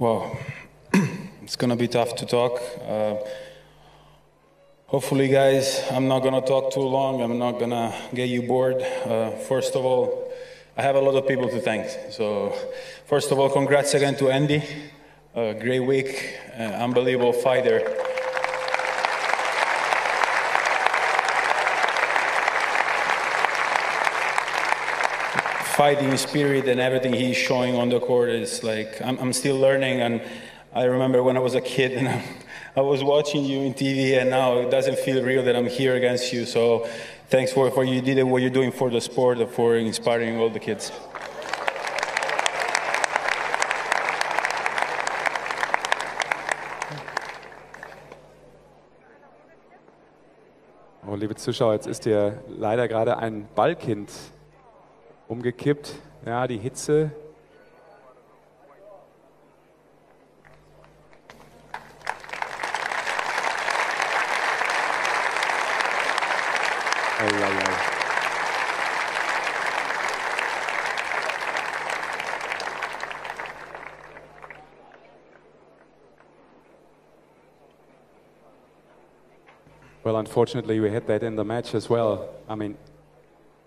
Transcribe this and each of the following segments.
Well, it's gonna be tough to talk. Uh, hopefully, guys, I'm not gonna talk too long. I'm not gonna get you bored. Uh, first of all, I have a lot of people to thank. So, first of all, congrats again to Andy. Uh, great week, uh, unbelievable fighter. Fighting spirit and everything he's showing on the court is like I'm, I'm still learning. And i remember when i was a kid and I, I was watching you in tv and now it doesn't feel real that i'm here against you. So thanks for, for you did what you're doing for the sport for inspiring all the kids. Oh, liebe Zuschauer, jetzt ist dir leider gerade ein Ballkind umgekippt. Ja, die Hitze. Well, unfortunately, we had that in the match as well. I mean,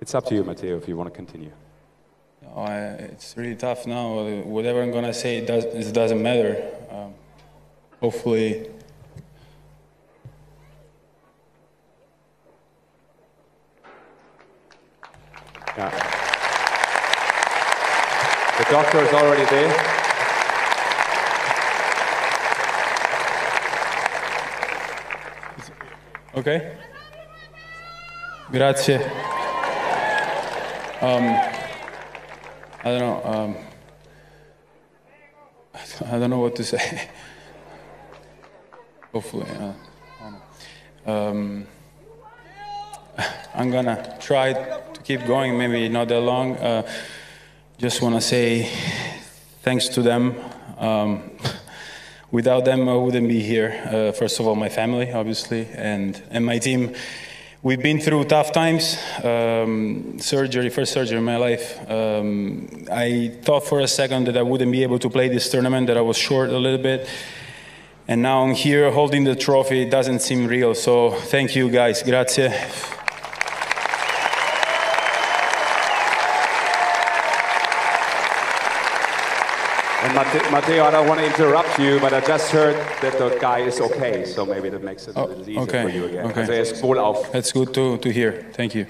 it's up to you, Matteo, if you want to continue. Oh, I, it's really tough now. Whatever I'm gonna say, it, does, it doesn't matter. Um, hopefully, Yeah. The doctor is already there. okay. Grazie. Um, I don't know. Um, I don't know what to say. Hopefully, uh. Um, I'm gonna try to keep going. Maybe not that long. Uh, just want to say thanks to them. Um, without them, I wouldn't be here. Uh, first of all, my family, obviously, and and my team. We've been through tough times. Um, surgery, first surgery in my life. Um, I thought for a second that I wouldn't be able to play this tournament, that I was short a little bit. And now I'm here holding the trophy. It doesn't seem real. So thank you guys. Grazie. Mate- Matteo, I don't want to interrupt you, but I just heard that the guy is okay, so maybe that makes it a little easier okay. for you again. okay. Also er ist wohlauf. That's good to, to hear. Thank you.